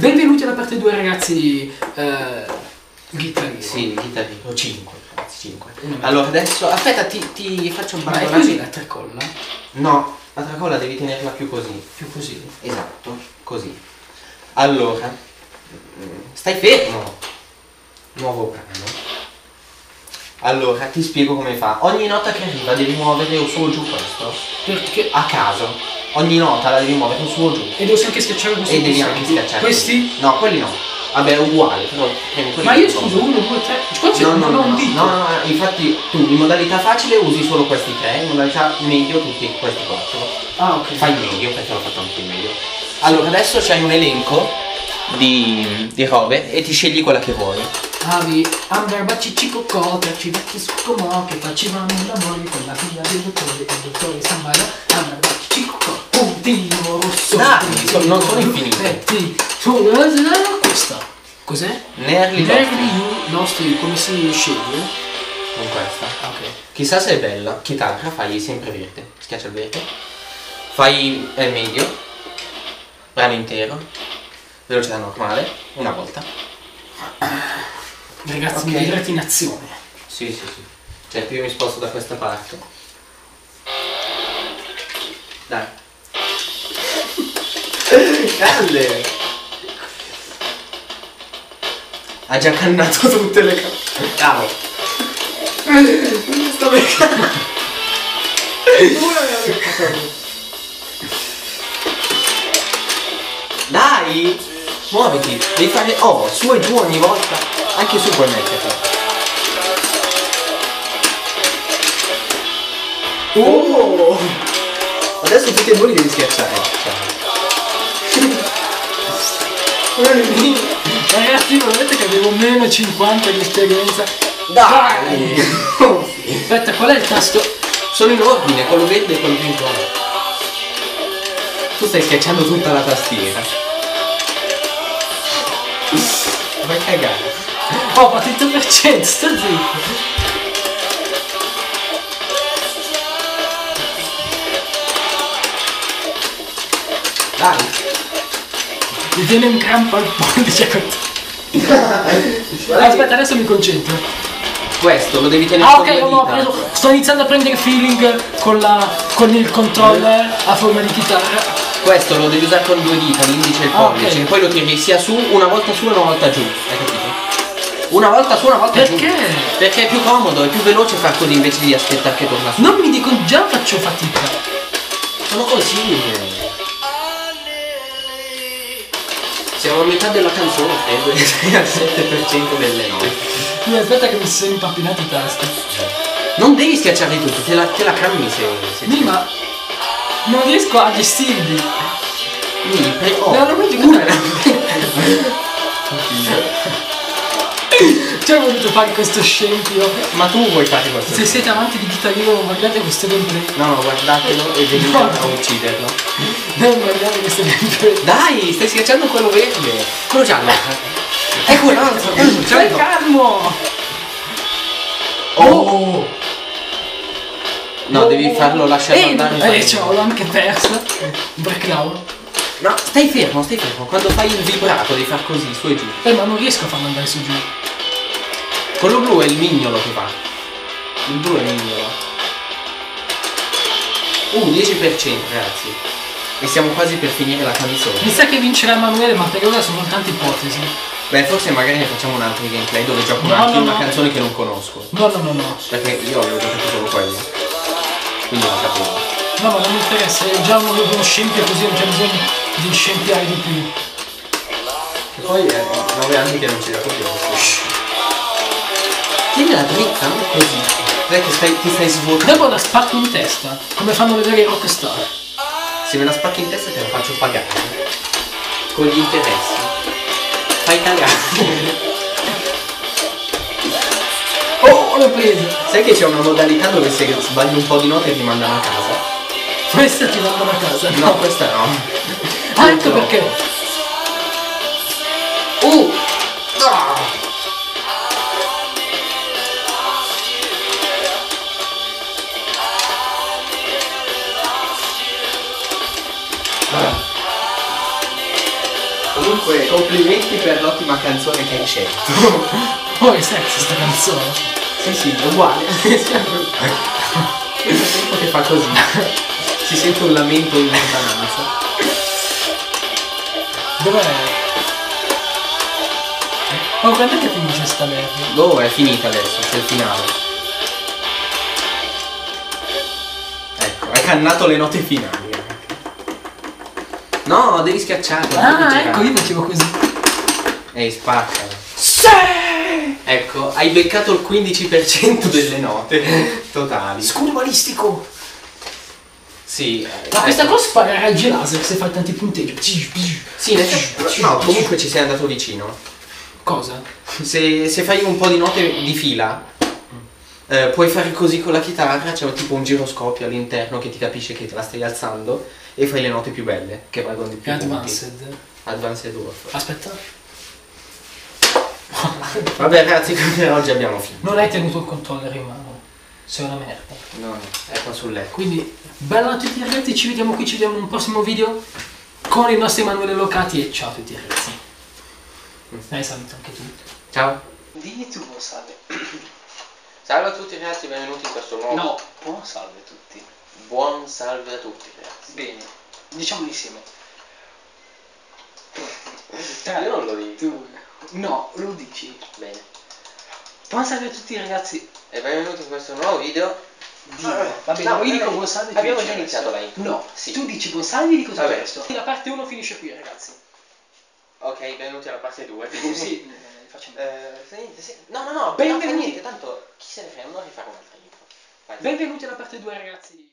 Benvenuti alla parte 2 ragazzi. Eh, Guitarino. Sì, chitarrino. 5, ragazzi, 5. Una mezza. Allora adesso, aspetta, ti, ti faccio un Ma è paio così la tracolla? No, la tracolla devi tenerla più così. Più così. Esatto, così. Allora, stai fermo. Nuovo brano. Allora, ti spiego come fa. Ogni nota che arriva devi muovere o su o giù questo. Perché? A caso. Ogni nota la devi muovere su o giù. E devo anche schiacciare questo. E devi anche schiacciare. Questi? No, quelli no. Vabbè, è uguale, però premi Ma io scuso. 1, 2, 3. Qua c'è No, no, no, no, no, no, no, infatti tu in modalità facile usi solo questi tre, in modalità medio tutti questi quattro. Ah, ok. Fai medio perché l'ho fatto anche in medio. Allora adesso c'hai un elenco di, di robe e ti scegli quella che vuoi. Avi, Amber, Bacci, Cico, Cota, ci vecchi su Comò che facevano l'amore con la figlia del dottore il dottore Sambara. Amber, Bacci, Cico, Cota, puntino rosso. Dai, sono- non sono infinite. eh, Questa. Cos'è? Nearly Nearly You, nostri, come si sceglie? con questa. Ah, ok. Chissà se è bella. Chitarra fai sempre verde. Schiaccia il verde. Fai eh, medio. Brano intero. Velocità normale. Una volta. Ragazzi, Ok. mi vedrete in azione. Sì, sì, sì. Certo, io mi sposto da questa parte. Dai. Calle! Ha già cannato tutte le cose. Ciao! Sto beccando. Dai! Muoviti! Devi fare. Oh, su e giù ogni volta. Anche su puoi metterla. Oh! Adesso tutti e due li devi schiacciare. Ragazzi, vedete che avevo meno 50 di esperienza? Dai! Aspetta, qual è il tasto? Sono in ordine, quello verde e quello pinto. Tu stai schiacciando tutta la tastiera. Vai cagare. Oh, partito per 100, sta zitto. Dai! Mi viene un crampo al pollice. Aspetta, adesso mi concentro. Questo lo devi tenere Ah, ok, ho dita. preso. Sto iniziando a prendere feeling con, la, con il controller a forma di chitarra. Questo lo devi usare con due dita, l'indice e il Ah, pollice. Poi lo tiri sia su, una volta su e una volta giù. Hai capito? Una volta su, una volta giù. Perché? Perché è più comodo, è più veloce far così invece di aspettare che torna su. Non mi dico, già faccio fatica. Sono così. Siamo a metà della canzone, credo, e sei al 7% delle note. Mi aspetta che mi sono impappinati i tasti. Non devi schiacciare tutto, te la, te la cambi se... se Sì, ma non riesco a gestirli. Pre- oh, No, non dico- una- Cioè ho voluto fare questo scempio. Ma tu vuoi fare questo? Se siete amanti di chitarrino, guardate questo gameplay. No, no, guardatelo e venite No. a ucciderlo. Non guardate questo gameplay. Dai, stai schiacciando quello verde. Quello giallo. Ecco quell'altro, quello Stai calmo! Oh! No, devi farlo lasciare Ehi, andare. Eh, ciao, l'ho anche persa. Breakdown. No, stai fermo, stai fermo. Quando fai il vibrato devi far così, su e giù. Eh, ma non riesco a farlo andare su giù. Quello blu è il mignolo che fa. Il blu è il mignolo. Uh, 10% ragazzi. E siamo quasi per finire la canzone. Mi sa che vincerà Emanuele, ma per ora sono tante ipotesi. Beh, forse magari ne facciamo un altro gameplay dove gioco No, anche no, una no. canzone che non conosco. No, no, no, no. Perché io avevo giocato solo quello. Quindi non sapevo. No, ma non mi interessa, è già uno scempio così non c'è bisogno di scempiare di più. E poi è 9 anni che non ci gioco più. Tienila dritta, non così. Dai che stai, ti stai svuotando. Dopo la spacco in testa, come fanno vedere i rockstar. Se me la spacchi in testa te la faccio pagare. Con gli interessi. Fai cagare. L'ho presa! Sai che c'è una modalità dove se sbagli un po' di note ti mandano a casa? Questa ti mandano a casa. No, questa no. Ah, ecco perché. Uh! Ah! Comunque, complimenti per l'ottima canzone che hai scelto. Poi è sexy sta canzone. Sì, sì, è uguale. Il tempo che fa così. Si sente un lamento in lontananza. Dov'è? Ma quando è che finisce sta merda? Boh, è finita adesso, c'è il finale. Ecco, hai cannato le note finali. No, devi schiacciarlo. Ah, ecco, io facevo così. Ehi, spacca. Sì! Hai beccato il 15% delle note totali. Scudo balistico! Sì. Ma questa ecco. cosa spara raggi laser se fai tanti punteggi. Sì, effetti- no, comunque ci sei andato vicino. Cosa? Se, se fai un po' di note di fila, eh, puoi fare così con la chitarra, c'è tipo un giroscopio all'interno che ti capisce che te la stai alzando e fai le note più belle, che valgono di È più. punti. advanced. Advanced Warfare. Aspetta. Vabbè ragazzi, per oggi abbiamo finito. Non hai tenuto il controller in mano. Sei una merda. No, no, è qua sul letto. Quindi, bella a tutti ragazzi, ci vediamo qui, ci vediamo in un prossimo video con il nostro Emanuele Locati e ciao a tutti ragazzi. Dai, saluto anche tu. Ciao. Digli tu buon salve. Salve a tutti ragazzi, benvenuti in questo nuovo... No, buon salve a tutti. Buon salve a tutti ragazzi. Bene, diciamolo insieme. Io non lo dico. Tu. No, lo dici. Bene. Buon salve a tutti ragazzi. E benvenuti in questo nuovo video. Dillo. Vabbè. Va bene, No, io dico buon salve. abbiamo già iniziato la intro. No, Sì. tu dici buon salve, io dico tutto il resto. La parte 1 finisce qui ragazzi. Ok, benvenuti alla parte 2. sì, facciamo. Eh, niente, sì. No, no, no, Benvenuti. non fa niente, tanto chi se ne frega, non rifare un'altra intro. Vai. Benvenuti alla parte 2 ragazzi.